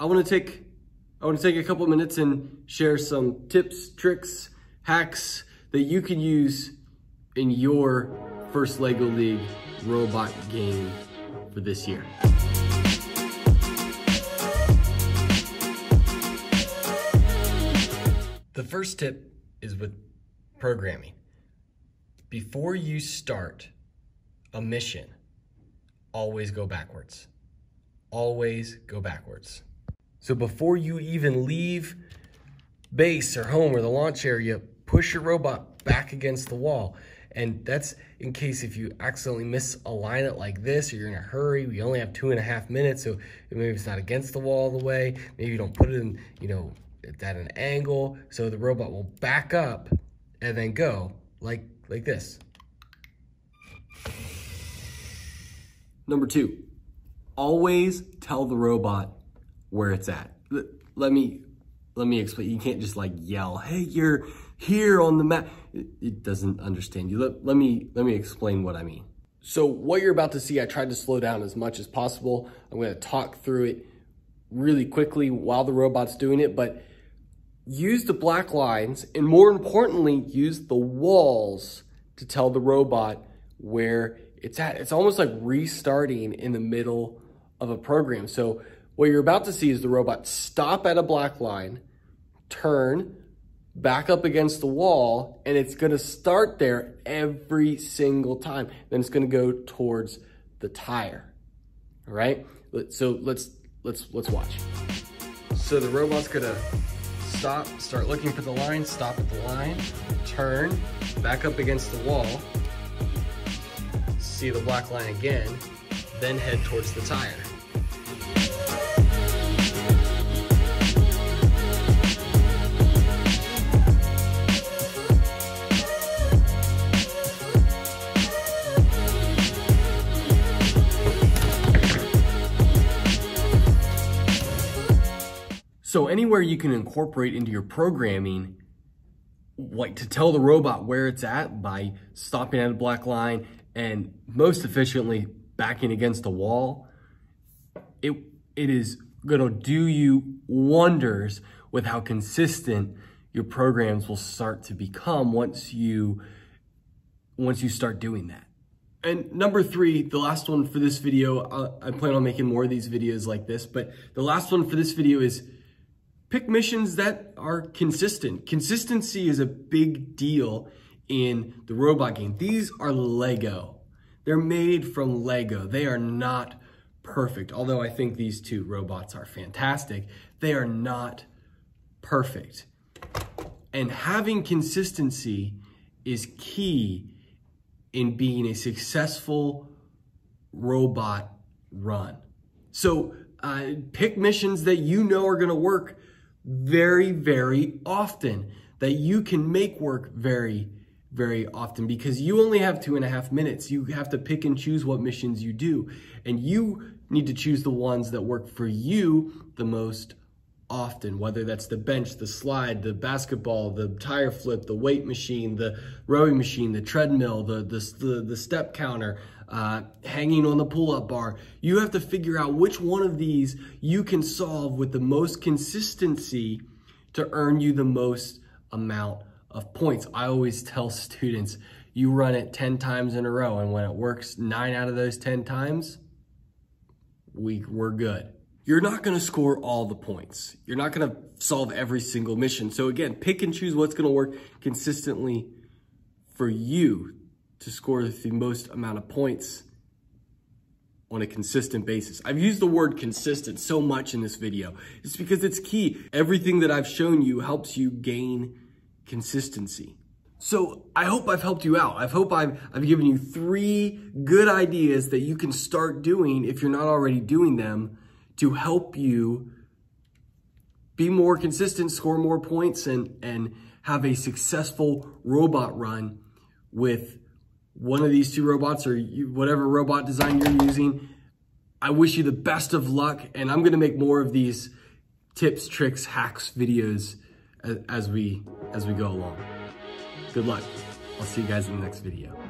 I wanna take, I wanna take a couple minutes and share some tips, tricks, hacks that you can use in your first LEGO League robot game for this year. The first tip is with programming. Before you start a mission, always go backwards. Always go backwards. So before you even leave base or home or the launch area, push your robot back against the wall. And that's in case if you accidentally misalign it like this, or you're in a hurry, we only have two and a half minutes, so maybe it's not against the wall all the way. Maybe you don't put it in, you know, at an angle, so the robot will back up and then go like, like this. Number two, always tell the robot where it's at. Let me, let me explain. You can't just like yell, hey, you're here on the map. It doesn't understand you. Let, let me, let me explain what I mean. So what you're about to see, I tried to slow down as much as possible. I'm gonna talk through it really quickly while the robot's doing it, but use the black lines and more importantly, use the walls to tell the robot where it's at. It's almost like restarting in the middle of a program. So what you're about to see is the robot stop at a black line, turn, back up against the wall, and it's gonna start there every single time. Then it's gonna go towards the tire, all right? So let's, let's, let's watch. So the robot's gonna stop, start looking for the line, stop at the line, turn, back up against the wall, see the black line again, then head towards the tire. So anywhere you can incorporate into your programming, like to tell the robot where it's at by stopping at a black line and most efficiently backing against the wall, it, it is gonna do you wonders with how consistent your programs will start to become once you, once you start doing that. And number three, the last one for this video, uh, I plan on making more of these videos like this, but the last one for this video is pick missions that are consistent. Consistency is a big deal in the robot game. These are Lego. They're made from Lego. They are not perfect. Although I think these two robots are fantastic, they are not perfect. And having consistency is key in being a successful robot run. So uh, pick missions that you know are gonna work very, very often, that you can make work very, very often because you only have two and a half minutes. You have to pick and choose what missions you do. And you need to choose the ones that work for you the most often, whether that's the bench, the slide, the basketball, the tire flip, the weight machine, the rowing machine, the treadmill, the, the, the, the step counter, uh, hanging on the pull-up bar. You have to figure out which one of these you can solve with the most consistency to earn you the most amount of points. I always tell students, you run it 10 times in a row, and when it works nine out of those 10 times, we, we're good you're not going to score all the points. You're not going to solve every single mission. So again, pick and choose what's going to work consistently for you to score the most amount of points on a consistent basis. I've used the word consistent so much in this video. It's because it's key. Everything that I've shown you helps you gain consistency. So I hope I've helped you out. I hope I've, I've given you three good ideas that you can start doing if you're not already doing them to help you be more consistent, score more points, and, and have a successful robot run with one of these two robots or whatever robot design you're using. I wish you the best of luck, and I'm gonna make more of these tips, tricks, hacks videos as, as we, as we go along. Good luck. I'll see you guys in the next video.